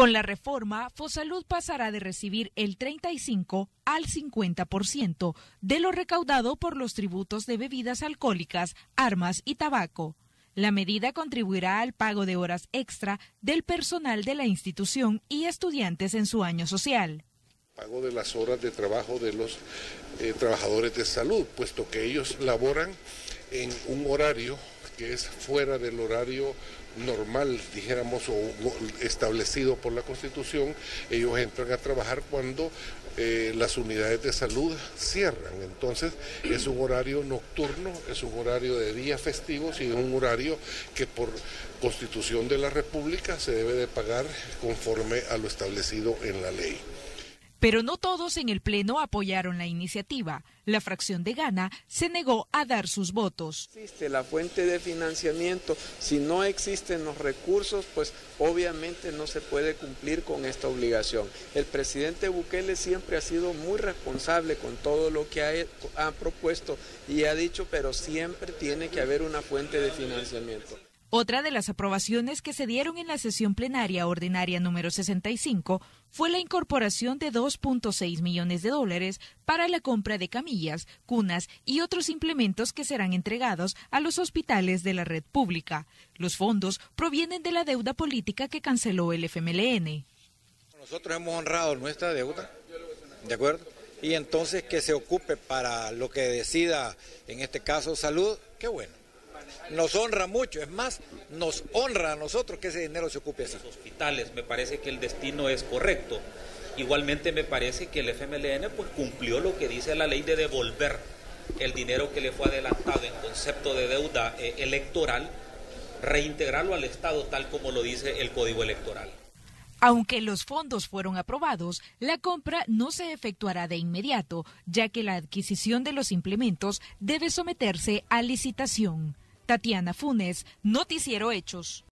Con la reforma, Fosalud pasará de recibir el 35 al 50% de lo recaudado por los tributos de bebidas alcohólicas, armas y tabaco. La medida contribuirá al pago de horas extra del personal de la institución y estudiantes en su año social. Pago de las horas de trabajo de los eh, trabajadores de salud, puesto que ellos laboran en un horario que es fuera del horario normal, dijéramos, o establecido por la Constitución, ellos entran a trabajar cuando eh, las unidades de salud cierran. Entonces es un horario nocturno, es un horario de días festivos y es un horario que por Constitución de la República se debe de pagar conforme a lo establecido en la ley. Pero no todos en el Pleno apoyaron la iniciativa. La fracción de Gana se negó a dar sus votos. Existe la fuente de financiamiento. Si no existen los recursos, pues obviamente no se puede cumplir con esta obligación. El presidente Bukele siempre ha sido muy responsable con todo lo que ha, ha propuesto y ha dicho, pero siempre tiene que haber una fuente de financiamiento. Otra de las aprobaciones que se dieron en la sesión plenaria ordinaria número 65 fue la incorporación de 2.6 millones de dólares para la compra de camillas, cunas y otros implementos que serán entregados a los hospitales de la red pública. Los fondos provienen de la deuda política que canceló el FMLN. Nosotros hemos honrado nuestra deuda, ¿de acuerdo? Y entonces que se ocupe para lo que decida, en este caso salud, qué bueno nos honra mucho, es más, nos honra a nosotros que ese dinero se ocupe así. Los hospitales, me parece que el destino es correcto. Igualmente me parece que el FMLN pues cumplió lo que dice la ley de devolver el dinero que le fue adelantado en concepto de deuda eh, electoral, reintegrarlo al Estado tal como lo dice el Código Electoral. Aunque los fondos fueron aprobados, la compra no se efectuará de inmediato, ya que la adquisición de los implementos debe someterse a licitación. Tatiana Funes, Noticiero Hechos.